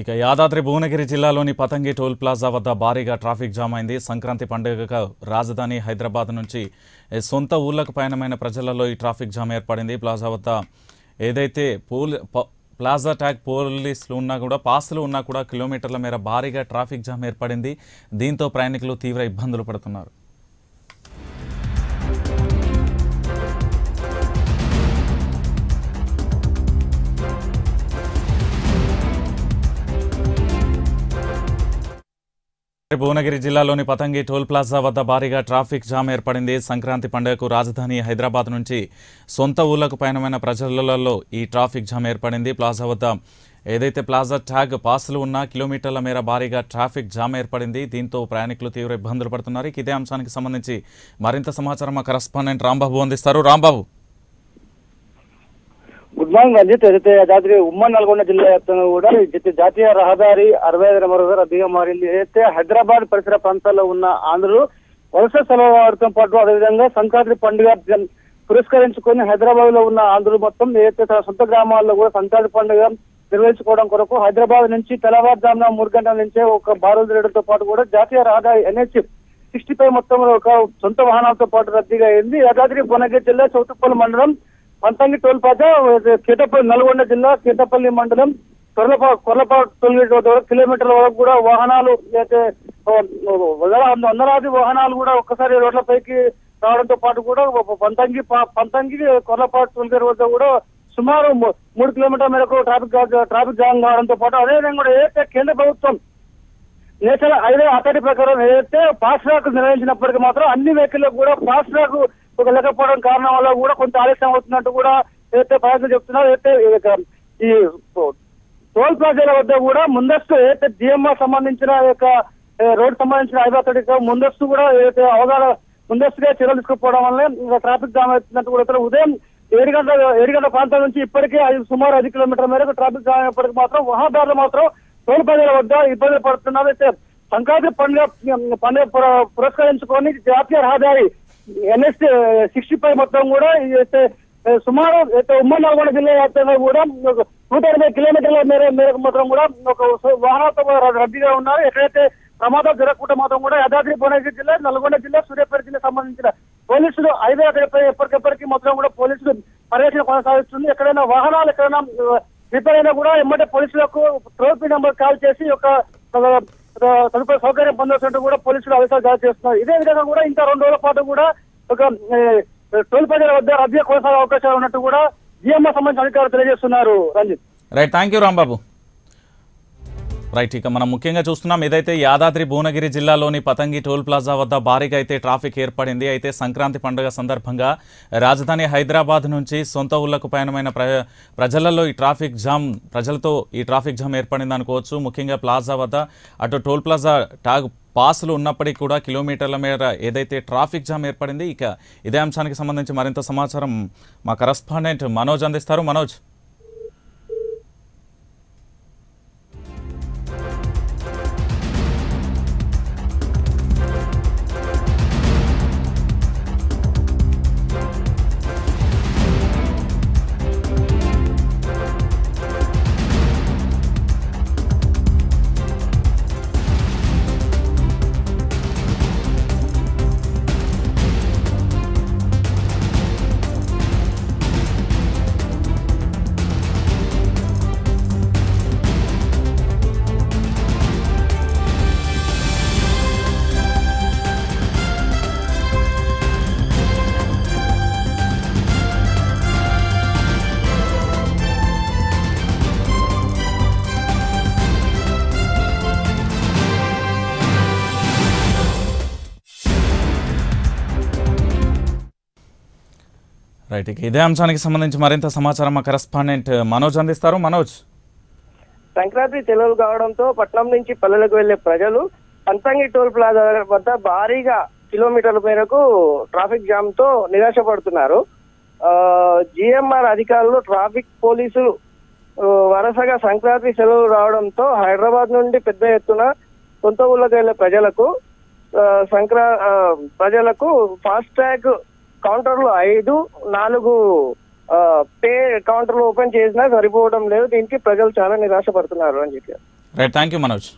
ఇక యాదాద్రి భువనగిరి జిల్లాలోని పతంగి toll plaza వద్ద భారీగా ట్రాఫిక్ జామ్ అయింది. సంక్రాంతి పండుగగా రాజధాని హైదరాబాద్ నుంచి సొంత ఊళ్ళకు పయనమైన ప్రజలలో ఈ ట్రాఫిక్ జామ్ ఏర్పడింది. ప్లాజా వద్ద ఏదైతే పోల్ ప్లాజా ట్యాగ్ పోలీసులు ఉన్నా కూడా పాసులు ఉన్నా కూడా కిలోమీటర్ల మేర భారీగా ట్రాఫిక్ జామ్ ఏర్పడింది. దీంతో ప్రయాణికులు తీవ్ర ఇబ్బందులు పడుతున్నారు. భువనగిరి జిల్లాలోని పతంగి టోల్ ప్లాజా వద్ద భారీగా ట్రాఫిక్ జామ్ ఏర్పడింది. సంక్రాంతి పండుగకు రాజధాని హైదరాబాద్ నుంచి సొంత ఊళ్ళకు పయనమైన ప్రజలలో ఈ ట్రాఫిక్ జామ్ ఏర్పడింది. ప్లాజా వద్ద ఏదైతే ప్లాజా ట్యాగ్ పాసులు ఉన్నా కిలోమీటర్ల మేర భారీగా ట్రాఫిక్ జామ్ ఏర్పడింది. దీంతో ప్రయాణికులు తీవ్ర ఇబ్బందులు పడుతున్నారు. ఇదే అంశానికి సంబంధించి మరింత సమాచారం మా కరస్పాండెంట్ రాంబాబు అందిస్తారు. రాంబాబు. గుడ్ మార్నింగ్ రంజిత్ ఏదైతే యాదాద్రి ఉమ్మడి నల్గొండ జిల్లా వ్యాప్తంగా కూడా జత- జాతీయ రహదారి అరవై ఐదు నెంబర్ రద్దీగా మారింది. ఏదైతే హైదరాబాద్ పరిసర ప్రాంతాల్లో ఉన్న ఆంధ్రులు వలస సెలవుతో పాటు అదేవిధంగా సంక్రాంతి పండుగ జన్- పురస్కరించుకొని హైదరాబాద్లో ఉన్న ఆంధ్రులు మొత్తం ఏదైతే తన సొంత గ్రామాల్లో కూడా సంక్రాంతి పండుగ నిర్వహించుకోవడం కొరకు హైదరాబాద్ నుంచి తెల్లవారుజామున మూడు గంటల నుంచే ఒక బారులు తిరగడంతో పాటు కూడా జాతీయ రహదారి ఎన్హెచ్ సిక్స్టీ ఫైవ్ మొత్తంలో ఒక సొంత వాహనాలతో పాటు రద్దీగా అయింది. యాదాద్రి భువనగిరి జిల్లా చౌటుప్పల్ మండలం పంతంగి టోల్ ప్లాజా కేటపల్లి నల్గొండ జిల్లా కేటపల్లి మండలం కొర్లపా కొర్లపా టోల్ గేట్ వరకు కిలోమీటర్ల వరకు కూడా వాహనాలు అయితే వందలాది వాహనాలు కూడా ఒక్కసారి రోడ్లపైకి రావడంతో పాటు కూడా పంతంగి పంతంగి కొర్లపాటు టోల్ గేట్ వద్ద కూడా సుమారు మూ- మూడు కిలోమీటర్ల మేరకు ట్రాఫిక్ ట్రాఫిక్ జామ్ కావడంతో పాటు అదేవిధంగా కూడా ఏదైతే కేంద్ర ప్రభుత్వం నేషనల్ హైవే అథారిటీ ప్రకారం ఏదైతే ఫాస్ట్ ట్రాక్ నిర్వహించినప్పటికీ మాత్రం అన్ని వెహికల్ కూడా ఫాస్ట్ ట్రాక్ వెళ్ళకపోవడం లేకపోవడం కారణం వల్ల కూడా కొంత ఆలస్యం అవుతున్నట్టు కూడా ఏదైతే ప్రయత్నం చెప్తున్నారు ఏదైతే ఈ టోల్ ప్లాజాల వద్ద కూడా ముందస్తు ఏదైతే డిఎంఆర్ సంబంధించిన యొక్క రోడ్డు రోడ్ సంబంధించిన హైవే అథారిటీ ముందస్తు కూడా ఏదైతే అవగాహన ముందస్తుగా చర్యలు తీసుకుపోవడం వల్ల ట్రాఫిక్ జామ్ అవుతున్నట్టు కూడా ఇక్కడ ఉదయం ఏడు గంటల ఏడు గంటల ప్రాంతం నుంచి ఇప్పటికే ఐదు సుమారు ఐదు కిలోమీటర్ల మేరకు ట్రాఫిక్ జామ్ అయినప్పటికీ మాత్రం వాహనదారులు మాత్రం టోల్ ప్లాజాల వద్ద ఇబ్బందులు పడుతున్నారు. అయితే సంక్రాంతి పండుగ పండుగ పురస్కరించుకొని జాతీయ రహదారి ఎన్ఎస్ సిక్స్టీ ఫైవ్ మొత్తం కూడా అయితే సుమారు అయితే ఉమ్మడి నల్గొండ జిల్లా వ్యాప్తంగా కూడా నూట ఎనభై కిలోమీటర్ల మేర మేరకు మాత్రం కూడా ఒక వాహనాలతో రద్దీగా ఉన్నారు. ఎక్కడైతే ప్రమాదాలు జరగకుండా మాత్రం కూడా యాదాద్రి భువనగిరి జిల్లా నల్గొండ జిల్లా సూర్యాపేట జిల్లా సంబంధించిన పోలీసులు హైవే అక్కడిపై ఎప్పటికెప్పటికి మొత్తం కూడా పోలీసులు పర్యటన కొనసాగిస్తుంది. ఎక్కడైనా వాహనాలు ఎక్కడైనా రిపేర్ అయినా కూడా ఎమ్మటే పోలీసులకు టోల్ ఫ్రీ నెంబర్ కాల్ చేసి ఒక ఒక తదుపరి సౌకర్యం పొందాల్సినట్టు కూడా పోలీసులు ఆదేశాలు జారీ చేస్తున్నారు. ఇదే విధంగా కూడా ఇంకా రెండు రోజుల పాటు కూడా ఒక టోల్ ప్రజల వద్ద రద్దీ కొనసాగే అవకాశాలు ఉన్నట్టు కూడా జిఎంఆర్ సంబంధించిన అధికారులు తెలియజేస్తున్నారు. Ranjith. Right thank you Rambabu. Right ఇక మనం ముఖ్యంగా చూస్తున్నాం ఏదైతే యాదాద్రి భువనగిరి జిల్లాలోని పతంగి టోల్ ప్లాజా వద్ద భారీగా అయితే ట్రాఫిక్ ఏర్పడింది. అయితే సంక్రాంతి పండుగ సందర్భంగా రాజధాని హైదరాబాద్ నుంచి సొంత ఊళ్ళకు పయనమైన ప్ర ప్రజలలో ఈ ట్రాఫిక్ జామ్ ప్రజలతో ఈ ట్రాఫిక్ జామ్ ఏర్పడింది అనుకోవచ్చు. ముఖ్యంగా ప్లాజా వద్ద అటు టోల్ ప్లాజా టాగ్ పాసులు ఉన్నప్పటికీ కూడా కిలోమీటర్ల మేర ఏదైతే ట్రాఫిక్ జామ్ ఏర్పడింది ఇక ఇదే అంశానికి సంబంధించి మరింత సమాచారం మా కరస్పాండెంట్ మనోజ్ అందిస్తారు. మనోజ్. రైట్ ఇదే అంశానికి సంబంధించి మరింత సమాచారం మా కరస్పాండెంట్ మనోజ్ అందిస్తారు. మనోజ్. సంక్రాంతి సెలవులు కావడంతో పట్నం నుంచి పల్లెలకు వెళ్ళే ప్రజలు పంతంగి టోల్ ప్లాజా వద్ద భారీగా కిలోమీటర్ల మేరకు ట్రాఫిక్ జామ్తో నిరాశపడుతున్నారు జిఎంఆర్ అధికారులు ట్రాఫిక్ పోలీసులు వరుసగా సంక్రాంతి సెలవులు రావడంతో హైదరాబాద్ నుండి పెద్ద ఎత్తున సొంత ఊళ్ళకి వెళ్ళే ప్రజలకు సంక్రా ప్రజలకు ఫాస్ట్ ట్రాక్ కౌంటర్లు ఐదు నాలుగు పే కౌంటర్లు ఓపెన్ చేసినా సరిపోవడం లేదు. దీనికి ప్రజలు చాలా నిరాశపడుతున్నారు అని చెప్పారు. Right thank you Manoj.